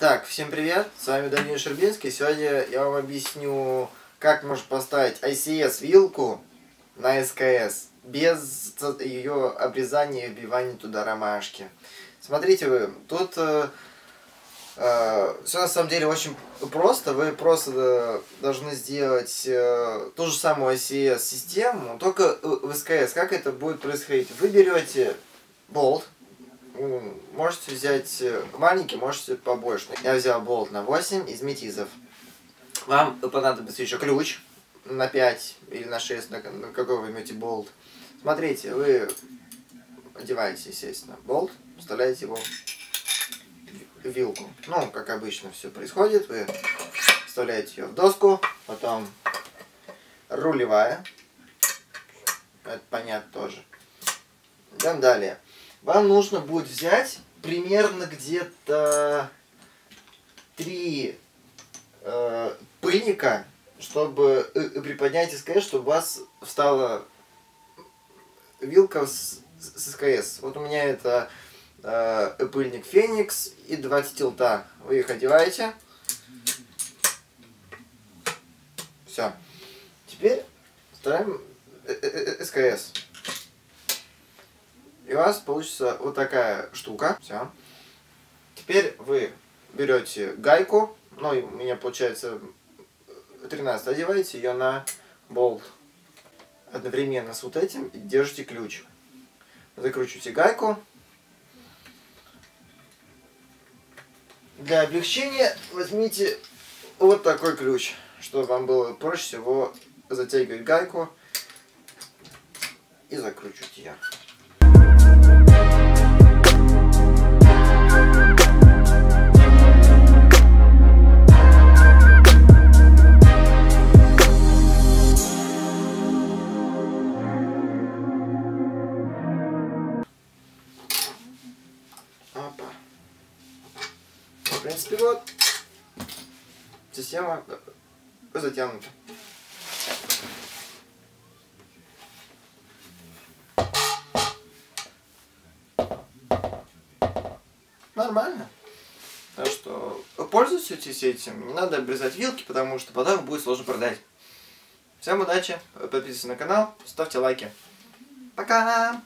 Так, всем привет, с вами Данил Щербинский. Сегодня я вам объясню, как можно поставить ICS вилку на СКС без ее обрезания и вбивания туда ромашки. Смотрите вы, тут э, э, все на самом деле очень просто. Вы просто э, должны сделать э, ту же самую ICS систему, только в СКС. Как это будет происходить? Вы берете болт, можете взять э, маленький, можете побольше. Я взял болт на 8 из метизов. Вам понадобится еще ключ на 5 или на 6, на, какой вы возьмете болт. Смотрите, вы одеваете, естественно, болт, вставляете его в вилку. Ну, как обычно все происходит. Вы вставляете ее в доску, потом рулевая. Это понятно тоже. Идем далее вам нужно будет взять примерно где-то три э, пыльника, чтобы э, при поднятии СКС, чтобы у вас встала вилка с, с СКС. Вот у меня это э, пыльник Феникс и два тилта. Вы их одеваете. Все. Теперь ставим э, э, СКС. И у вас получится вот такая штука. Все. Теперь вы берете гайку. Ну, у меня получается 13. Одеваете ее на болт. Одновременно с вот этим и держите ключ. Закручивайте гайку. Для облегчения возьмите вот такой ключ, чтобы вам было проще всего затягивать гайку и закручивать ее. В принципе, вот система затянута. Нормально. Так что пользуйтесь этим. Не надо обрезать вилки, потому что потом будет сложно продать. Всем удачи, подписывайтесь на канал, ставьте лайки. Пока!